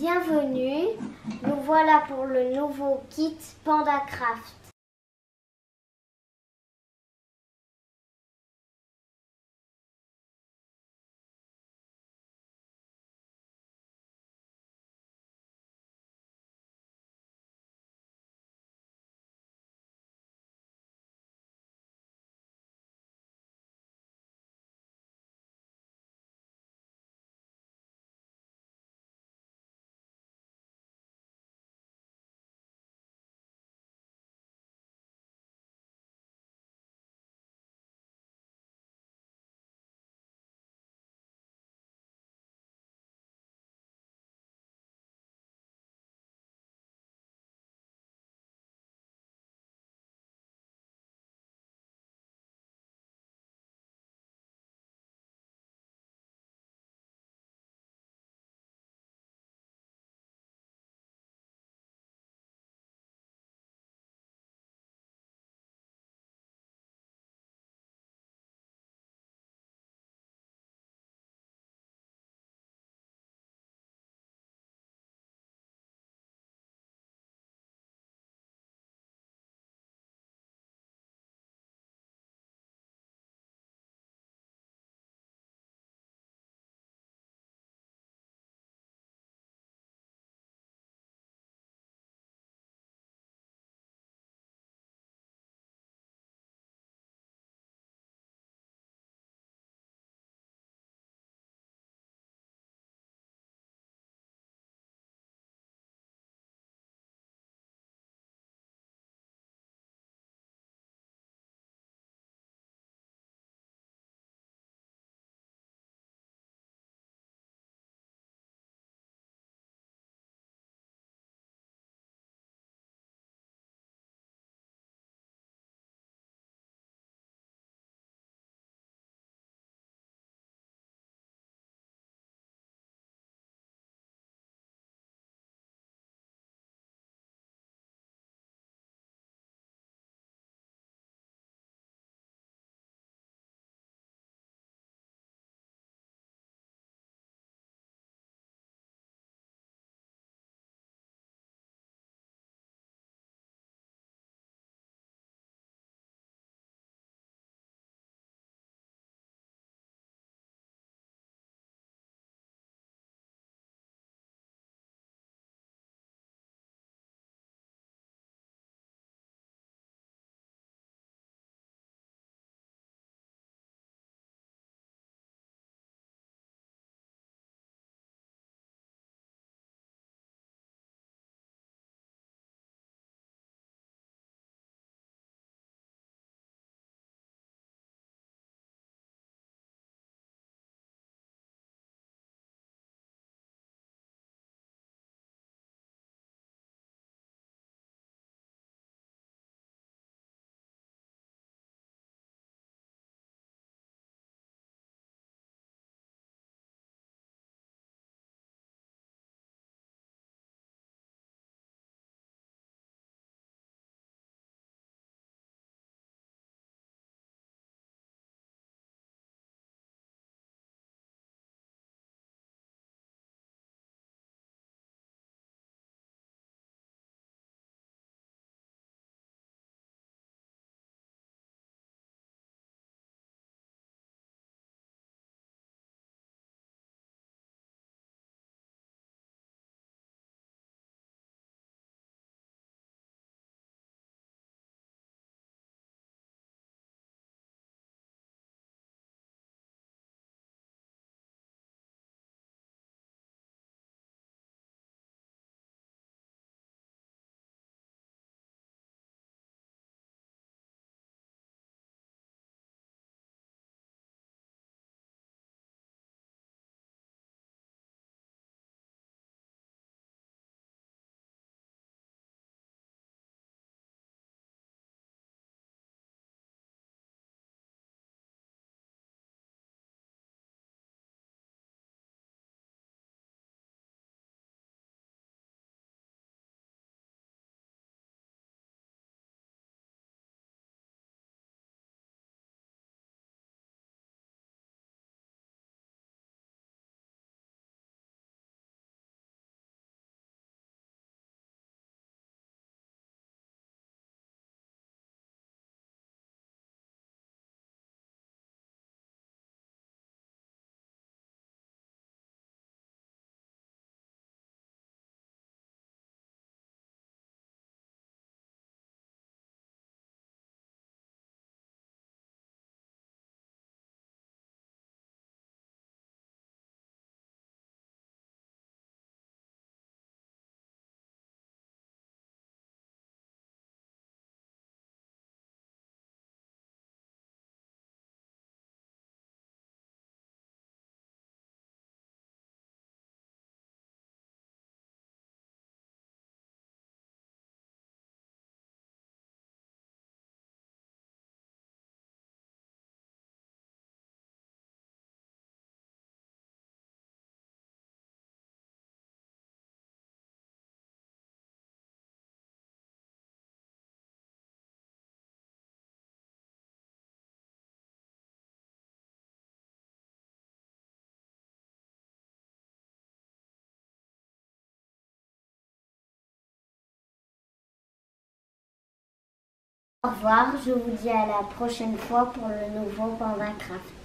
Bienvenue, nous voilà pour le nouveau kit PandaCraft. Au revoir, je vous dis à la prochaine fois pour le nouveau Panda Craft.